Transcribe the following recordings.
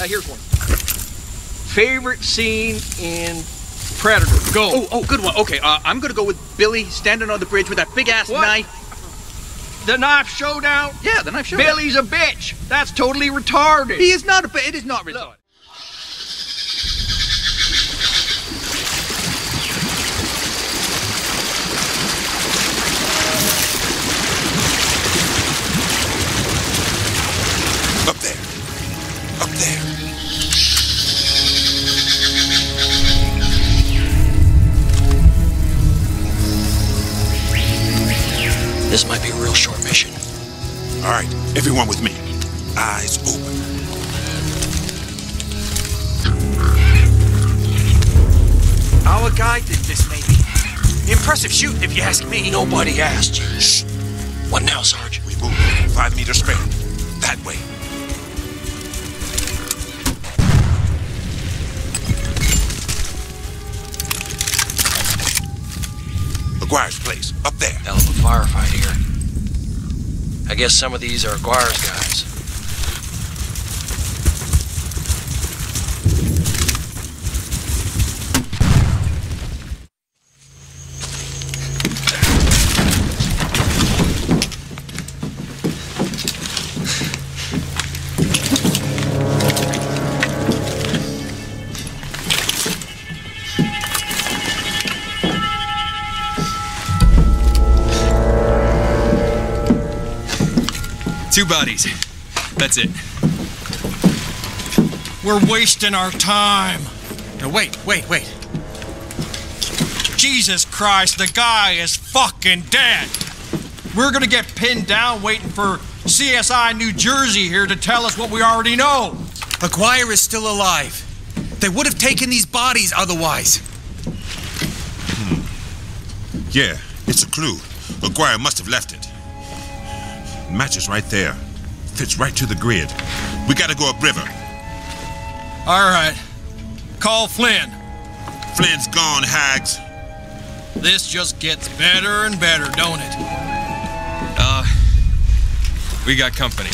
Uh, here's one. Favorite scene in Predator. Go. Oh, oh, good one. Okay, uh, I'm gonna go with Billy standing on the bridge with that big ass What? knife. The knife showdown. Yeah, the knife show. Billy's a bitch. That's totally retarded. He is not a. bitch. It is not retarded. Up everyone with me. Eyes open. Our guy did this, maybe. Impressive shoot, if you ask me. Nobody asked you. Shh. What now, Sarge? We move. Five meters straight. That way. McGuire's place. Up there. Hell of a firefight here. I guess some of these are Aguirre's guys. Two bodies. That's it. We're wasting our time. Now, wait, wait, wait. Jesus Christ, the guy is fucking dead. We're gonna get pinned down waiting for CSI New Jersey here to tell us what we already know. Aguirre is still alive. They would have taken these bodies otherwise. Hmm. Yeah, it's a clue. McGuire must have left it. Matches right there. Fits right to the grid. We gotta go upriver. All right. Call Flynn. Flynn's gone, Hags. This just gets better and better, don't it? Uh, we got company.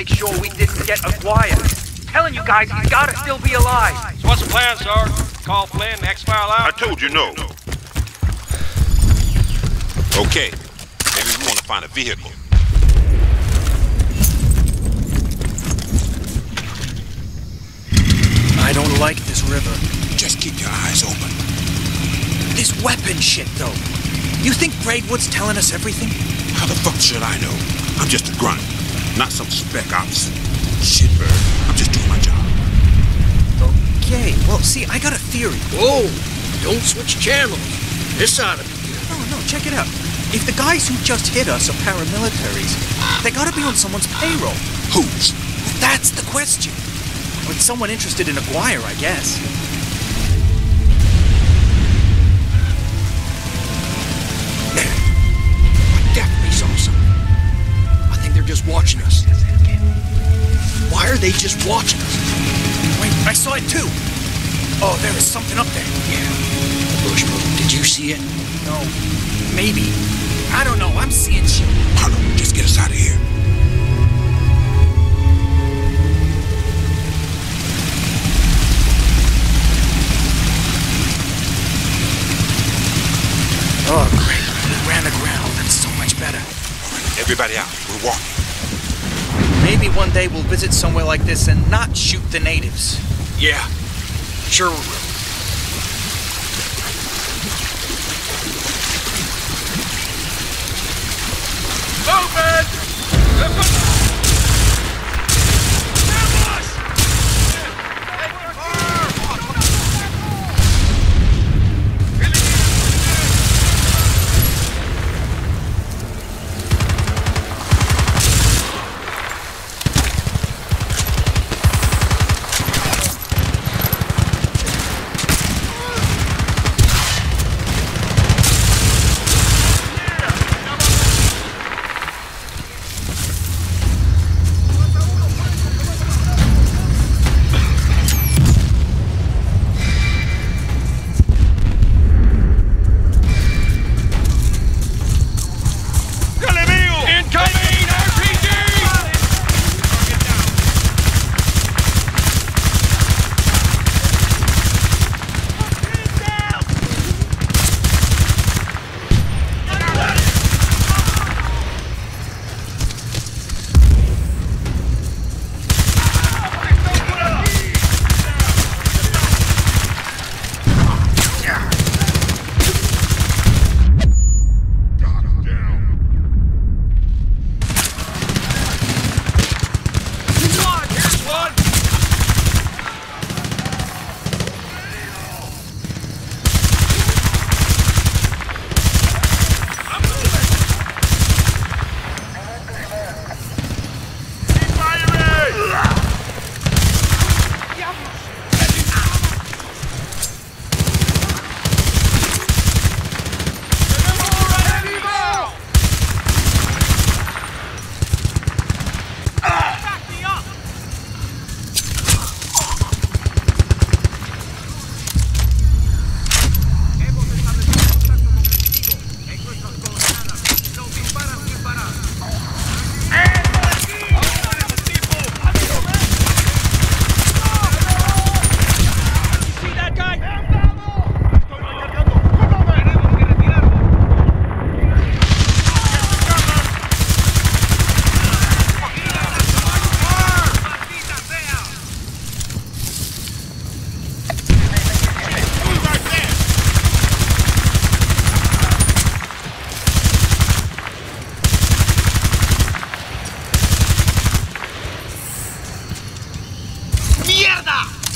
Make sure we didn't get Aguirre. Telling you guys, he's gotta still be alive. So what's the plan, Sarge? Call Flynn, exfil out? I told you no. Okay, maybe we want to find a vehicle. I don't like this river. Just keep your eyes open. This weapon shit, though. You think Braidwood's telling us everything? How the fuck should I know? I'm just a grunt, not some spec ops. Shitbird, I'm just doing my job. Okay, well, see, I got a theory. Whoa, don't switch channels. This ought to be good. No, no, check it out. If the guys who just hit us are paramilitaries, they gotta be on someone's payroll. Whose? That's the question. Or it's someone interested in a Aguirre, I guess. just watching us? Why are they just watching us? Wait, I saw it too. Oh, there is something up there. Yeah. The bush moved. Did you see it? No. Maybe. I don't know. I'm seeing shit. Harlow, just get us out of here. Oh, great. We ran aground. That's so much better. Everybody out. We're walking. Maybe one day we'll visit somewhere like this and not shoot the natives. Yeah. Sure we will.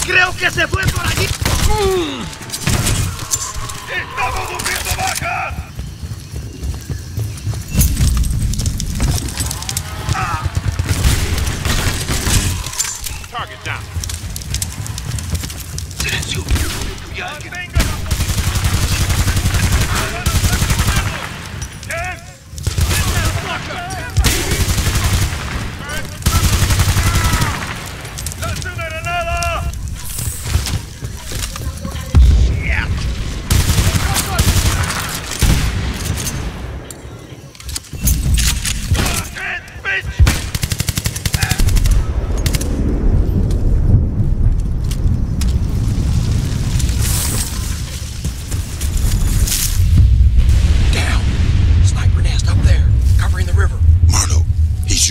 Creo que se fue por allí. ¡Estamos sufriendo bajas! Target down. Silencio. Ya alguien. ¡Lanza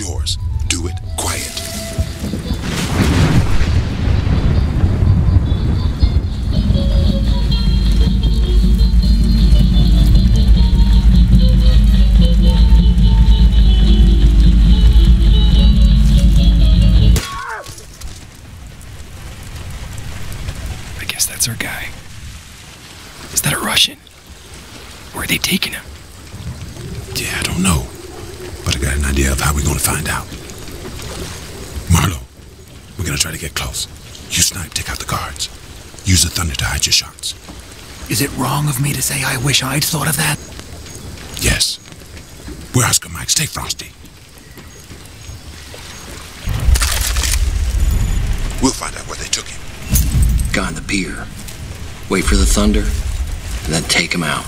yours. Do it quiet. Idea of how we're gonna find out. Marlowe, we're gonna try to get close. You snipe, take out the guards. Use the thunder to hide your shots. Is it wrong of me to say I wish I'd thought of that? Yes. We're Oscar Mike. Stay frosty. We'll find out where they took him. guy on the pier. Wait for the thunder, and then take him out.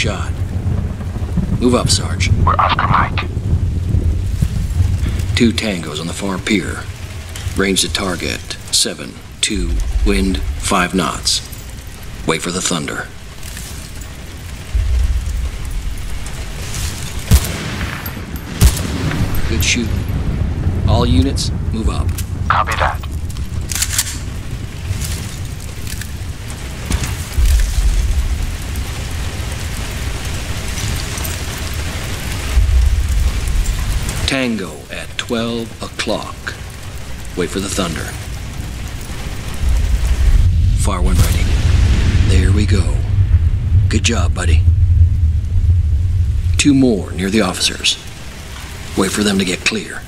Shot. Move up, Sarge. We're Oscar Mike. Two tangos on the far pier. Range to target. Seven, two, wind, five knots. Wait for the thunder. Good shooting. All units, move up. Copy that. 12 o'clock. Wait for the thunder. Far one ready. There we go. Good job, buddy. Two more near the officers. Wait for them to get clear.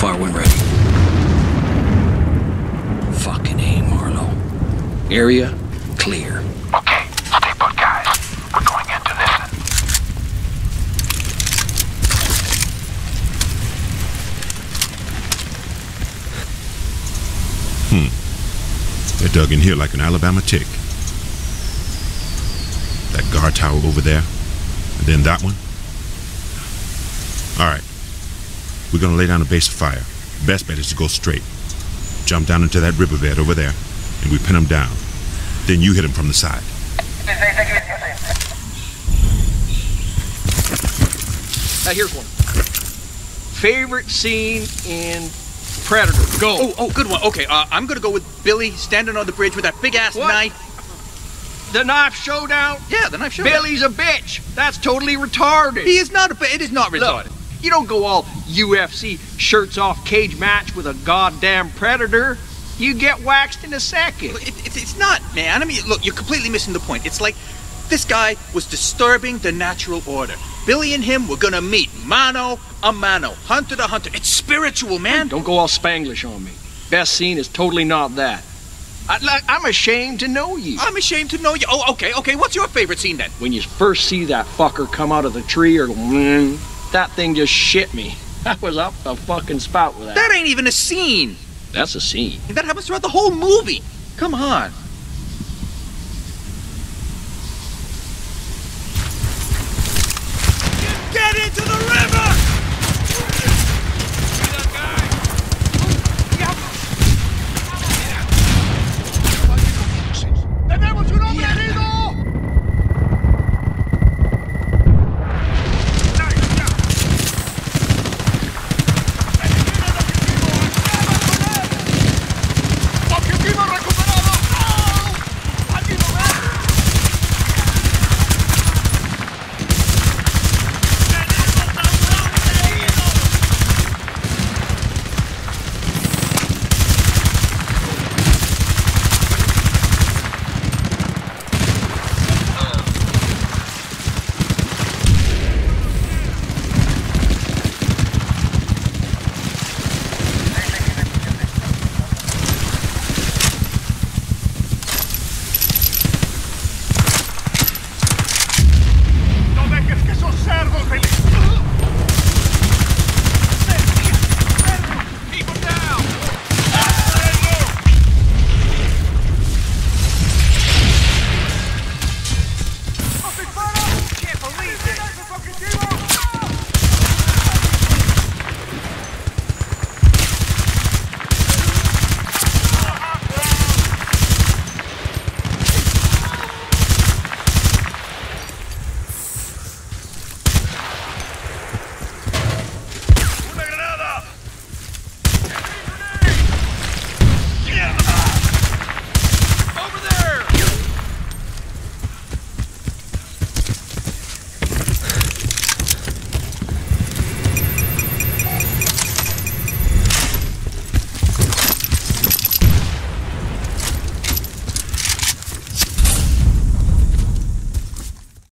Far one ready. Fucking A, Marlowe. Area clear. Okay, stay put, guys. We're going in to listen. They're dug in here like an Alabama tick. That guard tower over there, and then that one. All right. We're gonna lay down a base of fire. Best bet is to go straight. Jump down into that riverbed over there, and we pin them down. Then you hit them from the side. Now here's one. Favorite scene in Predator. Go. Oh, oh, good one. Okay, uh, I'm gonna go with Billy standing on the bridge with that big ass What? knife. The knife showdown. Yeah, the knife showed. Billy's a bitch. That's totally retarded. He is not a. bitch. It is not retarded. Look, you don't go all UFC shirts off cage match with a goddamn predator. You get waxed in a second. It, it, it's not, man. I mean, look, you're completely missing the point. It's like this guy was disturbing the natural order. Billy and him were gonna meet mano a mano, hunter to hunter. It's spiritual, man. Don't go all Spanglish on me. Best scene is totally not that. I, I'm ashamed to know you. I'm ashamed to know you. Oh, okay, okay. What's your favorite scene then? When you first see that fucker come out of the tree or mm, that thing just shit me. I was up the fucking spout with that. That ain't even a scene. That's a scene. That happens throughout the whole movie. Come on.